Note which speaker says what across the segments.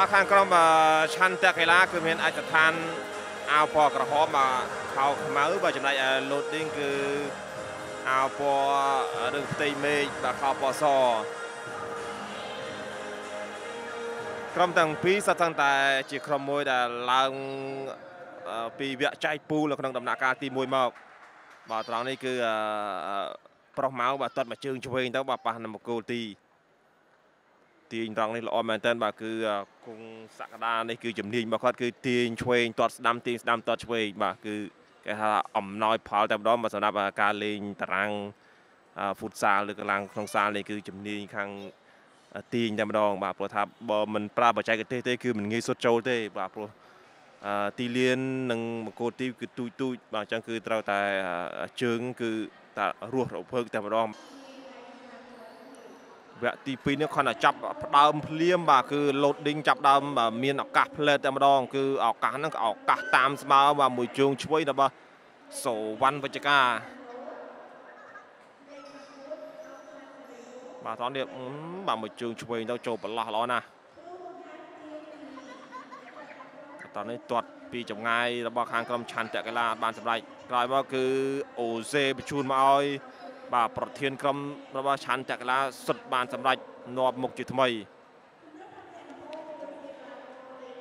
Speaker 1: បាទខាងក្រុមឆន្ទៈកីឡាគឺមានឯកដ្ឋានអាវពណ៌ក្រហមបាទខោខ្មៅបាទចំណែក loading គឺអាវពណ៌រឹងផ្ទៃមេឃបាទខោពណ៌សក្រុមទាំងពីរសុទ្ធសឹងតែជាក្រុមមួយដែលឡើងពីវគ្គចែកពូលនៅក្នុងដំណាក់កាលទី1មកបាទត្រង់នេះគឺប្រុសម៉ៅបាទតត់មកជើងឆ្វេងទៅបាទប៉ះនៅមកគោលទី ទាញត្រង់នេះល្អមែនតើបាទគឺគង់សក្តានេះគឺជំនាញរបស់គាត់គឺទាញឆ្វេងទាត់ស្ដាំទាញស្ដាំទាត់ឆ្វេងបាទគឺគេថាអំណោយផលតែម្ដងបាទសម្រាប់ការលេងតារាងហ្វូតសាលឬកន្លងក្នុងសាលនេះគឺជំនាញខាងទាញតែម្ដងបាទព្រោះថាបើមិនប្រើបច្ចេកទេសទេគឺមិនងាយសុទ្ធចូលទេបាទព្រោះទីលាននិងមង្គលទីគឺទូចទូចបាទអញ្ចឹងគឺត្រូវតែជើងគឺតែរស់រភើកតែម្ដង វគ្គទី2នេះគាត់តែចាប់ផ្ដើមភ្លាមបាទគឺ loading ចាប់ដើមមានឱកាសផ្លែតតែម្ដង គឺឱកាសហ្នឹងក៏ឱកាសតាមស្មើបាទមួយជើងឆ្វេងរបស់សូវ៉ាន់វិជ្ជការបាទតោះនេះបាទមួយជើងឆ្វេងទៅចូលប្រឡោះល្អណាស់តោះនេះទាត់ពីចម្ងាយរបស់ខាងក្រុមឆន្ទៈកីឡាបានសម្រេចក្រោយមកគឺអូសេបញ្ជូនមកឲ្យ បាទប្រធានក្រុមរបស់ឆន្ទៈកីឡាសុទ្ធបានសម្រេចនាំមុខជាថ្មី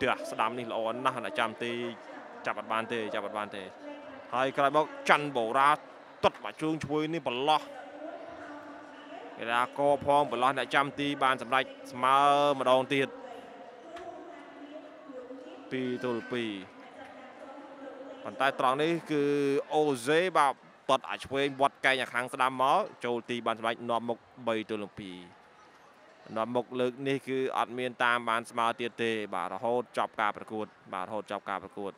Speaker 1: ទះស្ដាំនេះល្អណាស់ណាចាំទីចាប់អត់បានទេចាប់អត់បានទេ ហើយក្រោយមកច័ន្ទបូរ៉ាតុតបាជើងជួយនេះប្រឡោះកីឡាករផងប្រឡោះអ្នកចាំទីបានសម្រេចស្មើម្ដងទៀត2ទល់2ប៉ុន្តែត្រង់នេះគឺអូសេបាទ តត់អាចឆ្វេងវត្តកែងអាខាងស្ដាំមកចូលទីបានសម្រេចនាំមុខ3ទល់2នាំមុខលើកនេះគឺអត់មានតាមបានស្មើទៀតទេ បាទរហូតចប់ការប្រកួតបាទរហូតចប់ការប្រកួត